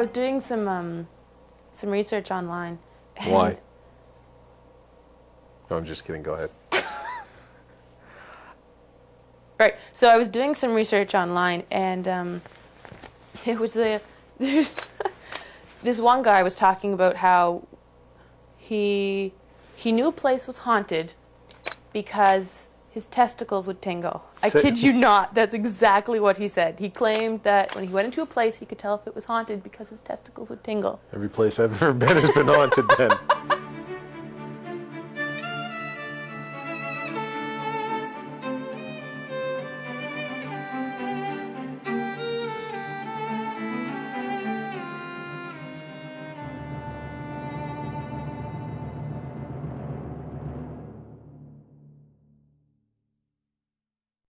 was doing some um, some research online. Why? No, I'm just kidding. Go ahead. Right. So I was doing some research online, and um, it was a there's this one guy was talking about how he he knew a place was haunted because his testicles would tingle. I Say- kid you not. That's exactly what he said. He claimed that when he went into a place, he could tell if it was haunted because his testicles would tingle. Every place I've ever been has been haunted then.